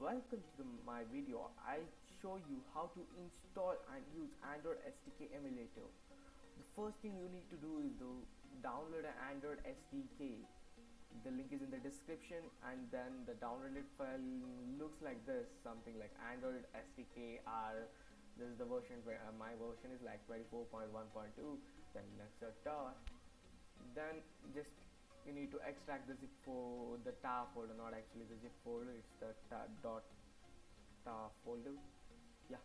welcome to my video. I'll show you how to install and use Android SDK emulator. The first thing you need to do is to download an Android SDK. The link is in the description and then the downloaded file looks like this something like Android SDK R this is the version where uh, my version is like 24.1.2 then next tar then just you need to extract the zip for the tar folder not actually the zip folder it's the tar dot tar folder. Yeah.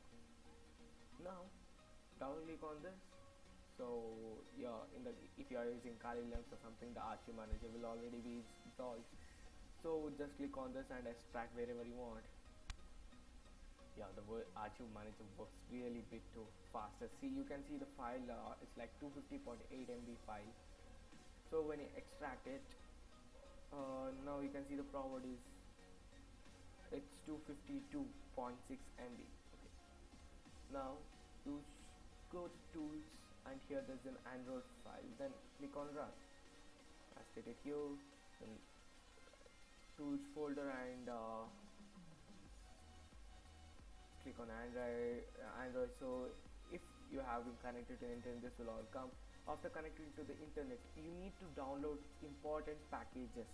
Now double click on this. So yeah in the if you are using Kali Linux or something the archive manager will already be installed. So just click on this and extract wherever you want. Yeah the archive manager works really bit too faster see you can see the file uh, it's like 250.8 MB file so when you extract it uh, now you can see the properties it's 252.6 MB okay. now you go to tools and here there's an Android file. Then click on run. I stated here then tools folder and uh, click on Android uh, Android. So if you have been connected to internet this will all come after connecting to the internet you need to download important packages.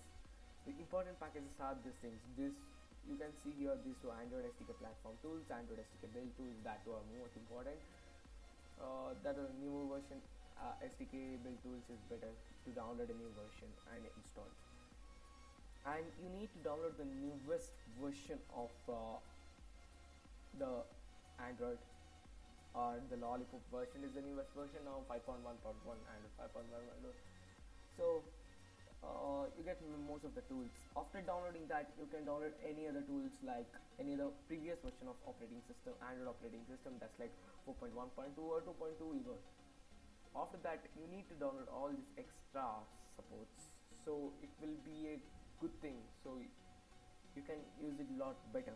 The important packages are these things. This you can see here these two android sdk platform tools android sdk build tools that two are most important. Uh, that a new version uh, sdk build tools is better to download a new version and install. And you need to download the newest version of uh, the android or the lollipop version is the newest version now 5.1.1 and 5.1.1 so uh, you get most of the tools. After downloading that you can download any other tools like any other previous version of operating system android operating system that's like 4.1.2 or 2.2 even. After that you need to download all these extra supports. So it will be a good thing. So you can use it a lot better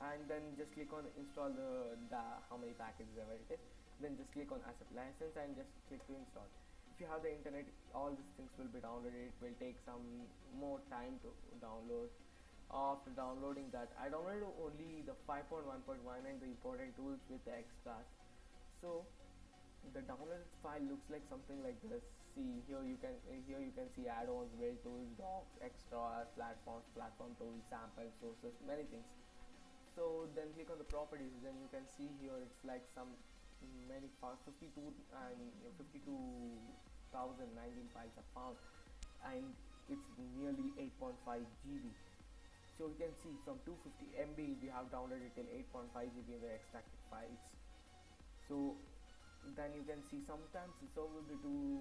and then just click on install the, the how many packages ever it is. Then just click on accept license and just click to install. If you have the internet all these things will be downloaded. It will take some more time to download. After downloading that I downloaded only the 5.1.1 and the important tools with the extras. So the downloaded file looks like something like this. See here you can here you can see add-ons build tools docs extras platforms platform tools samples sources many things so then click on the properties then you can see here it's like some mm, many files 52 and you know, 52,019 files are found. And it's nearly 8.5 GB so you can see from 250 MB we have downloaded till 8.5 GB the extracted files. So then you can see sometimes the server will be too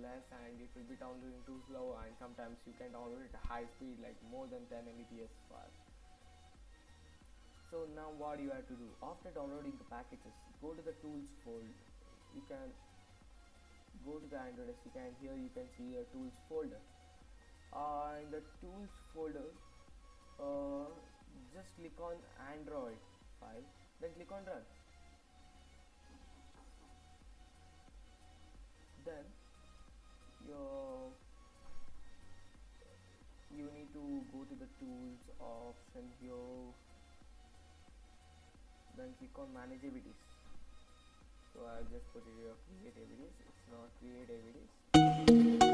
less and it will be downloading too slow and sometimes you can download it at high speed like more than 10 Mbps fast so now what you have to do? After downloading the packages go to the tools folder you can go to the android SDK and here you can see a tools folder. Uh, in the tools folder uh, just click on android file then click on run. Then your you need to go to the tools option here then click on manage AVDs so I'll just put it here create AVDs it's not create AVDs